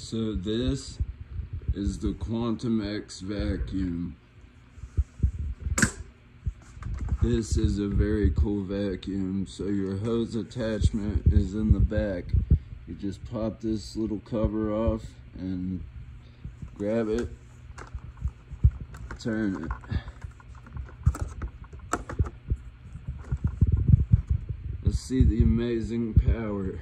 So this is the Quantum X vacuum. This is a very cool vacuum. So your hose attachment is in the back. You just pop this little cover off and grab it, turn it. Let's see the amazing power.